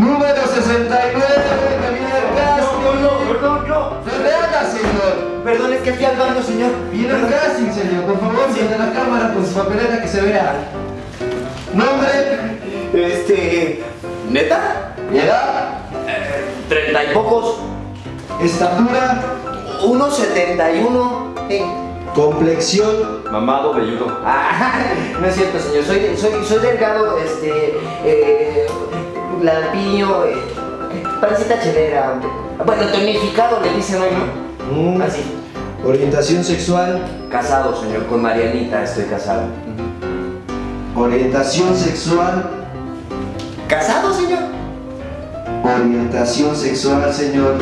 Número 69, que viene el casting. No, no, perdón, yo. No le haga, señor. Perdón, es que fui al baño, señor. Viene el casting, señor. Por favor, de la cámara con su papeleta que se vea. Nombre, Este. ¿Neta? edad, Treinta y pocos. estatura, 1.71. Sí. complexión, Mamado velludo. Ah, no es cierto, señor. Soy, soy, soy delgado, este. Eh, lampiño, eh, parecita chelera. Bueno, tonificado le dicen hoy, ¿no? Mm. Así. orientación sexual, Casado, señor. Con Marianita estoy casado. orientación sexual, ¿Casado, señor? orientación sexual, señor.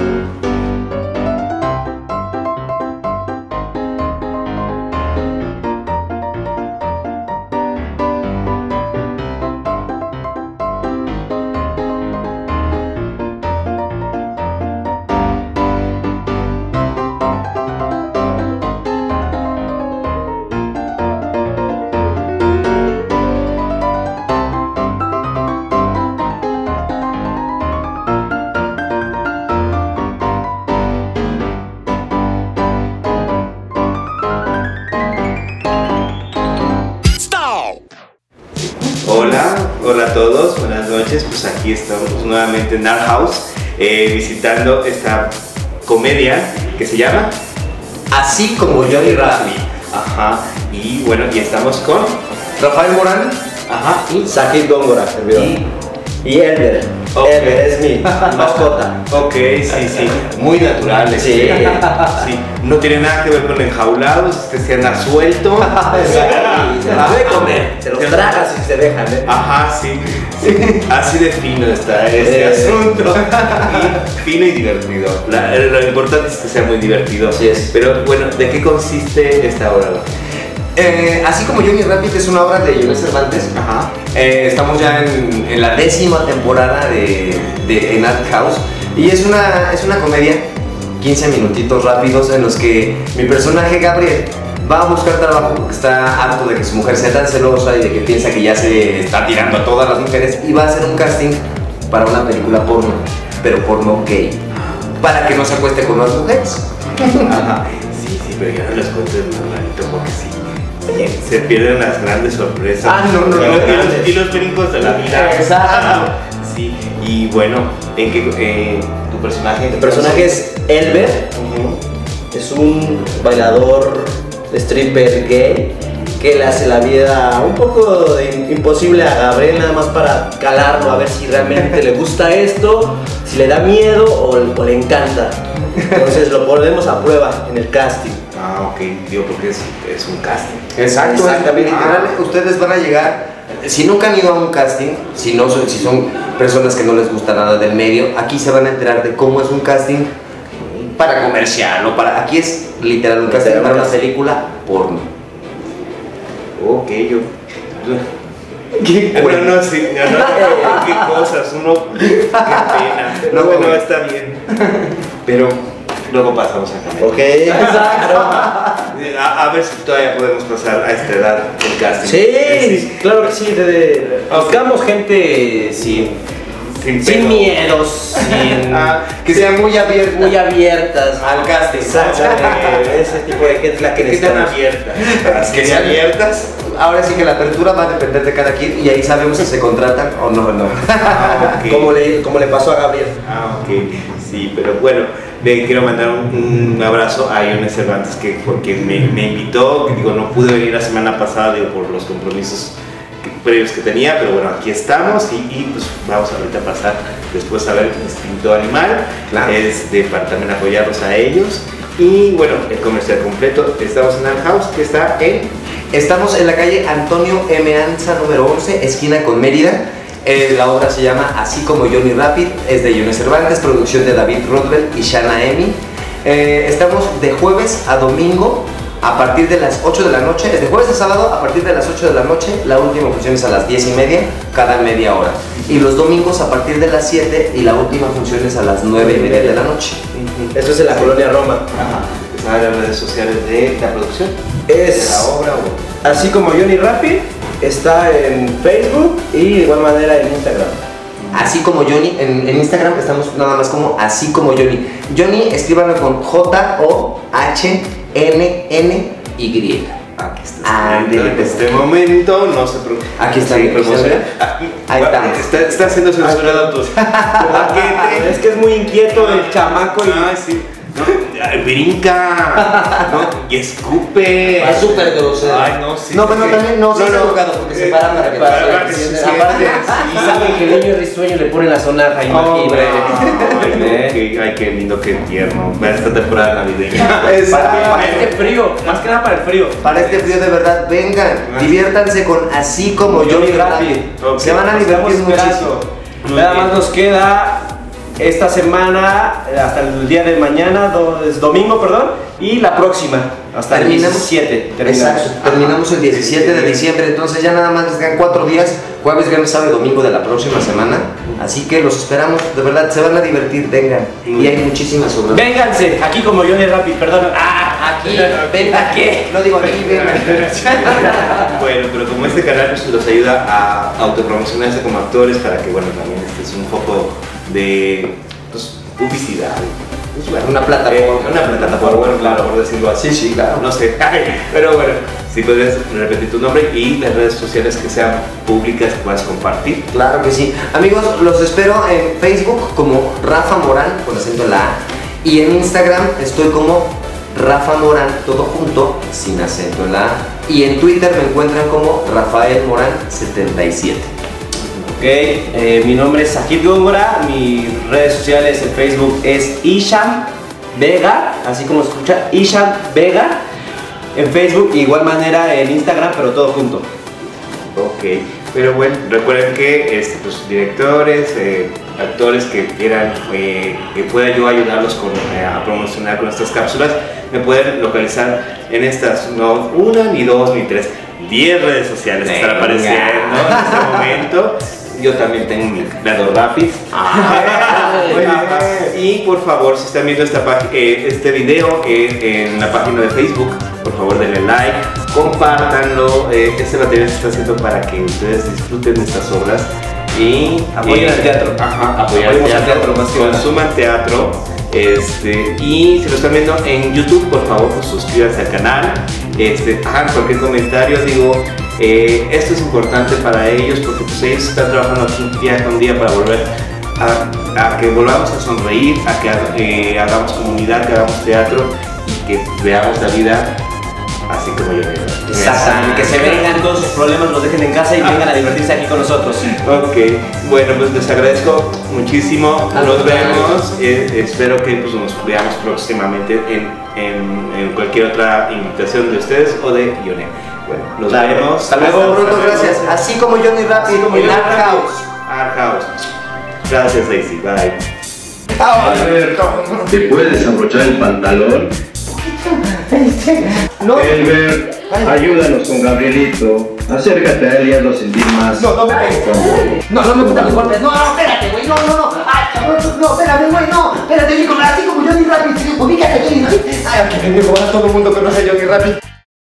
Pues aquí estamos nuevamente en Art House eh, visitando esta comedia que se llama Así como Johnny Rabbit. Ajá, y bueno, y estamos con. Rafael Morán Ajá, y Sakit Góngora, servidor. y. Y Elber. Ok. Elber es mi mascota. Ok, sí, sí, muy naturales. Sí. sí. No tiene nada que ver con enjaulados, que se anda suelto. Y se la ve comer. Se los traga si se dejan, ¿eh? Ajá, sí, sí. Así de fino está este asunto. Y fino y divertido. La- lo importante es que sea muy divertido. Así es. Pero bueno, ¿de qué consiste esta obra? Eh, así como Johnny Rabbit es una obra de Jonas Cervantes, Ajá. eh, estamos ya en, en la décima temporada de, de en Art House y es una, es una comedia, 15 minutitos rápidos en los que mi personaje Gabriel va a buscar trabajo porque está harto de que su mujer sea tan celosa y de que piensa que ya se está tirando a todas las mujeres y va a hacer un casting para una película porno, pero porno gay, para que no se acueste con las mujeres. Ajá. Sí, sí, pero ya no les cuentes normalito porque sí. Se pierden las grandes sorpresas. Ah, no, no, y, no, los- y los, brincos de la vida. Exacto. Sí, y bueno, ¿en qué, eh, tu personaje? El personaje es Elber, es un bailador stripper gay que le hace la vida un poco imposible a Gabriel nada más para calarlo, a ver si realmente le gusta esto, si le da miedo o, o le encanta. Entonces lo ponemos a prueba en el casting. Ah, ok, digo porque es, es un casting. Exacto, Exactamente. literal, ustedes van a llegar, si nunca han ido a un casting, si, no, son- si son personas que no les gusta nada del medio, aquí se van a enterar de cómo es un casting para comercial o para... Aquí es literal un casting para un una película porno. Ok, yo. Bueno, no, sí, no, no, qué cosas, uno, qué pena. No, No, no, está bien. Pero luego pasamos a cambiar. Ok. Exacto. A, a ver si todavía podemos pasar a esta edad el casting. Sí, claro que sí. de- de- buscamos gente sin, Sin, sin miedos, sin, Ah, que sean muy abiertas. muy abiertas. Al casting. Exactamente, ese tipo de gente es la que Que están abiertas. Que sean abiertas. Ahora sí que la apertura va a depender de cada quien y ahí sabemos si se contratan o no. no. Ah. Como le, como le pasó a Gabriel. Ah, ok. Sí, pero bueno, le quiero mandar un, un abrazo a Iones Cervantes que porque me, me invitó, que digo, no pude venir la semana pasada digo, por los compromisos que- previos que tenía, pero bueno, aquí estamos y, y, pues vamos ahorita a pasar después a ver el instinto animal, Claro. es de para también apoyarlos a ellos. Y bueno, el comercial completo, estamos en Art House, que está en Estamos en la calle Antonio M. Anza número 11, esquina con Mérida. Eh, la obra se llama Así como Johnny Rapid, es de Johnny Cervantes, producción de David Rodwell y Shana Emi. Eh, estamos de jueves a domingo a partir de las 8 de la noche, es de jueves a sábado a partir de las 8 de la noche, la última función es a las 10 y media, cada media hora. Y los domingos a partir de las 7 y la última función es a las 9 y media de la noche. Eso es en la colonia Roma. Ajá, están en las redes sociales de la producción, de Es la obra o... así como Johnny Rapid está en Facebook y de igual manera en Instagram. así como Johnny. En, en Instagram estamos nada más como así como Johnny. Johnny, escríbanlo con J-O-H-N-N-Y. Aquí está. Ándele, en pues. este momento no se preocupe. Aquí está Sí, promoción. promoción. Ah, Ahí. Está, está haciendo censurado tus paquetes. Es que es muy inquieto el chamaco y Ay, sí. No, brinca. ¿no? Y escupe. Es súper grosero. Ay, no, sí. No, sí. también no, sí está educado porque se para para que para- para que se siente. aparte, Sí. y saben que el niño risueño le pone la sonaja, imagínate. Ay, no, qué, ay, qué lindo, qué tierno. Para esta temporada navideña. Para, para este frío, más que nada para el frío. Para este frío de verdad, vengan, diviértanse con así como Johnny. Ok. Se van a divertir muchísimo. Nada más nos queda esta semana, hasta el día de mañana, do- es domingo, perdón, y la próxima, hasta el Terminamos. 17. Terminamos. Exacto, terminamos el 17 de diciembre, entonces ya nada más les quedan cuatro días, jueves, viernes, sábado y domingo de la próxima semana. Así que los esperamos, de verdad, se van a divertir, vengan. Y hay muchísimas obras. Vénganse, aquí como Johnny Rapid, perdón. Ah, Aquí, ven aquí. No digo aquí, vengan. Bueno, pero como este canal pues, los ayuda a autopromocionarse como actores para que, bueno, también este es un poco de pues, publicidad. Pues, bueno, Una plataforma. eh, una plataforma, bueno, claro, por decirlo así. Sí, sí, claro. No sé, pero bueno, si puedes repetir tu nombre y las redes sociales que sean públicas que puedas compartir. Claro que sí. Amigos, los espero en Facebook como Rafa Morán, con acento en la A. Y en Instagram estoy como Rafa Morán, todo junto, sin acento en la A. Y en Twitter me encuentran como Rafael Morán 77. Ok, eh, mi nombre es Sajid Góngora, mis redes sociales en Facebook es Isham Vega, así como se escucha, Isham Vega. En Facebook, igual manera en Instagram, pero todo junto. Ok, pero bueno, recuerden que este, pues, directores, eh, actores que quieran, eh, que pueda yo ayudarlos con, eh, a promocionar con estas cápsulas, me pueden localizar en estas, no una, ni dos, ni tres, diez redes sociales que están apareciendo en este momento. Yo también tengo mi creador Rapid. y por favor, si están viendo esta eh, este video en la página de Facebook, por favor denle like, compártanlo. este material se está haciendo para que ustedes disfruten de estas obras y Apoyen eh, al teatro. Ajá, apoyen al teatro, teatro, más que consuman teatro. Este, y si lo están viendo en YouTube, por favor, pues suscríbanse al canal. Este, hagan cualquier comentario, digo, eh, esto es importante para ellos porque pues, ellos están trabajando aquí día con día para volver a, a que volvamos a sonreír, a que eh, hagamos comunidad, que hagamos teatro y que veamos la vida así como yo. Exactamente, que se vengan todos sus problemas, los dejen en casa y vengan a divertirse aquí con nosotros. Ok, bueno, pues les agradezco muchísimo. Nos vemos. eh, espero que pues, nos veamos próximamente en, en- en cualquier otra invitación de ustedes o de Ione. Bueno, nos Claro. vemos. Hasta luego. Hasta pronto, gracias. Así como Johnny Rapid Como en Art. House. Art House. Gracias, Daisy. Bye. Albert, ¿te puedes abrochar el pantalón? No, Elbert, ayúdanos con Gabrielito. Acércate a él y hazlo sentir más. no, no me pegues. No, no me gustan los golpes. No, no, espérate, güey. No, no, no. Ay, cabrón, no, espérate, güey. No, espérate, Nico. Así como Johnny Rapid. Ubícate, Johnny. Ay, aquí pendejo. Ahora todo el mundo conoce a Johnny Rapid.